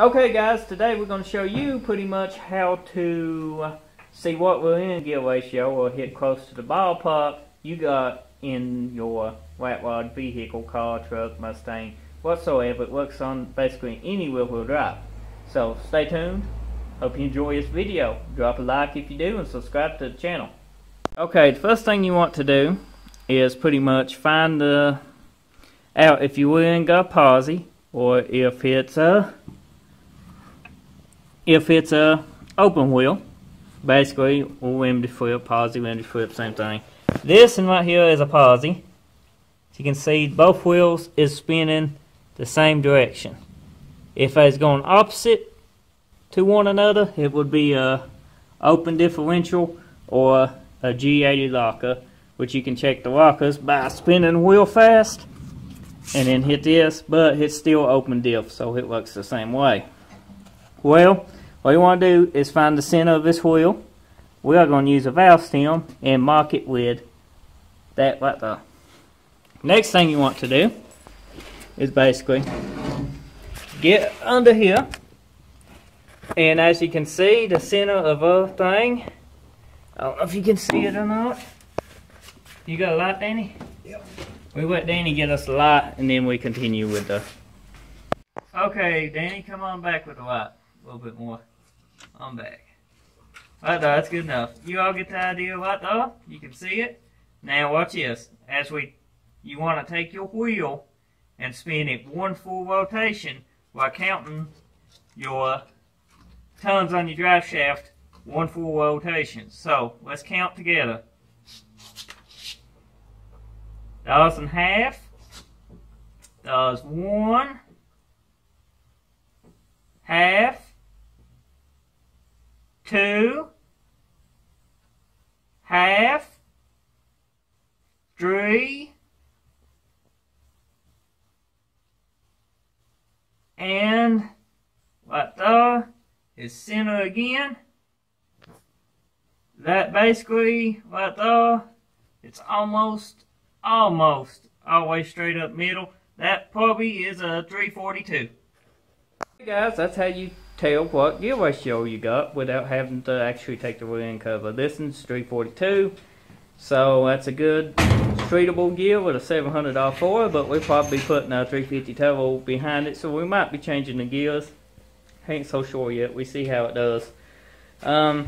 Okay guys, today we're going to show you pretty much how to see what will in gear ratio or hit close to the ballpark you got in your rat rod vehicle, car, truck, Mustang, whatsoever. It works on basically any wheel-wheel drive. So stay tuned. Hope you enjoy this video. Drop a like if you do and subscribe to the channel. Okay, the first thing you want to do is pretty much find the out if you will got posi or if it's a if it's a open wheel, basically limited slip, posi, limited slip, same thing. This and right here is a posi. As you can see, both wheels is spinning the same direction. If it's going opposite to one another, it would be a open differential or a G80 locker, which you can check the lockers by spinning the wheel fast and then hit this, but it's still open diff, so it works the same way. Well, what you want to do is find the center of this wheel. We are going to use a valve stem and mark it with that right there. Next thing you want to do is basically get under here. And as you can see, the center of our thing, I don't know if you can see it or not. You got a light, Danny? Yep. We let Danny get us a light, and then we continue with the... Okay, Danny, come on back with the light. Little bit more. I'm back. Right there, that's good enough. You all get the idea right though? You can see it? Now watch this. As we, you want to take your wheel and spin it one full rotation while counting your tons on your drive shaft one full rotation. So, let's count together. Does and half. Does one. Half two, half, three, and right there is center again. That basically right there, it's almost, almost always straight up middle. That probably is a 342. Hey guys, that's how you tell what gear ratio you got without having to actually take the rear end cover. This is 342, so that's a good treatable gear with a 700 R4, but we'll probably putting a 350 turbo behind it, so we might be changing the gears. Ain't so sure yet. We see how it does. Um,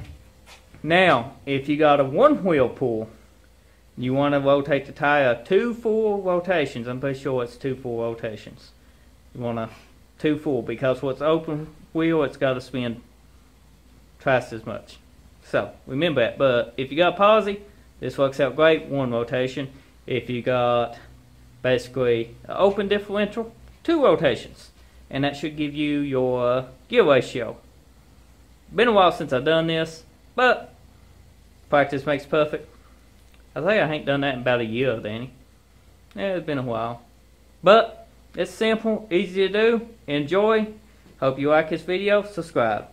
now, if you got a one wheel pull, you want to rotate the tire two full rotations. I'm pretty sure it's two full rotations. You want to two full because what's open wheel, it's got to spin twice as much. So remember that. But if you got posi, this works out great. One rotation. If you got basically open differential, two rotations, and that should give you your gear ratio. Been a while since I've done this, but practice makes perfect. I think I ain't done that in about a year, Danny. Yeah, it's been a while. But it's simple, easy to do. Enjoy. Hope you like this video. Subscribe.